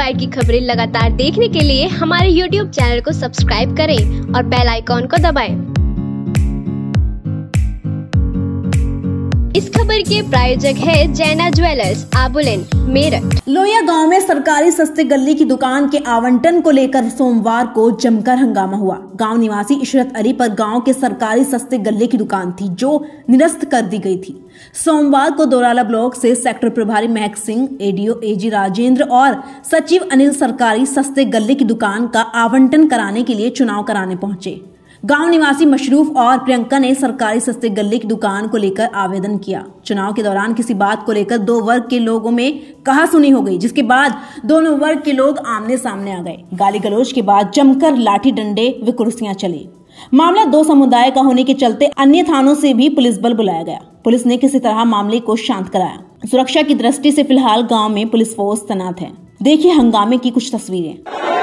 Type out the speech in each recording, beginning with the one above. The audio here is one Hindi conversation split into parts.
इंस्पायर की खबरें लगातार देखने के लिए हमारे यूट्यूब चैनल को सब्सक्राइब करें और बेल आइकॉन को दबाएँ। इस खबर के प्रायोजक है जैना ज्वेलर्स, आबुलेन, मेरठ। लोहिया गाँव में सरकारी सस्ते गले की दुकान के आवंटन को लेकर सोमवार को जमकर हंगामा हुआ। गाँव निवासी इशरत अली पर गाँव के सरकारी सस्ते गले की दुकान थी, जो निरस्त कर दी गई थी। सोमवार को दोराला ब्लॉक से सेक्टर प्रभारी महक सिंह, एडीओ एजी राजेंद्र और सचिव अनिल सरकारी सस्ते गले की दुकान का आवंटन कराने के लिए चुनाव कराने पहुँचे। गाँव निवासी मशरूफ और प्रियंका ने सरकारी सस्ते गले की दुकान को लेकर आवेदन किया। चुनाव के दौरान किसी बात को लेकर दो वर्ग के लोगों में कहा सुनी हो गई, जिसके बाद दोनों वर्ग के लोग आमने सामने आ गए। गाली गलोच के बाद जमकर लाठी डंडे व कुर्सियाँ चली। मामला दो समुदाय का होने के चलते अन्य थानों से भी पुलिस बल बुलाया गया। पुलिस ने किसी तरह मामले को शांत कराया। सुरक्षा की दृष्टि से फ़िलहाल गाँव में पुलिस फोर्स तैनात है। देखिए हंगामे की कुछ तस्वीरें।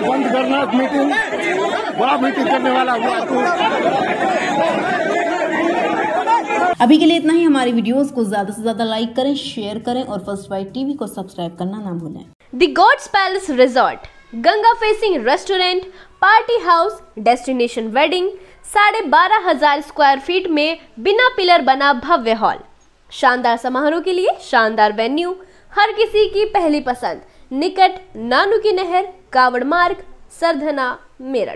बंद करना मीटिंग बड़ा मीटिंग करने वाला हुआ तो। अभी के लिए इतना ही। हमारी वीडियोस को ज़्यादा से ज़्यादा लाइक करें शेयर करें और फ़र्स्ट बाइट टीवी को सब्सक्राइब करना ना भूलें। The god's palace resort Ganga facing restaurant party house destination wedding साढ़े बारह हज़ार स्क्वायर फीट में बिना पिलर बना भव्य हॉल शानदार समारोह के लिए शानदार वेन्यू हर किसी की पहली पसंद। निकट नानू की नहर कावड़ मार्ग सरधना मेरठ।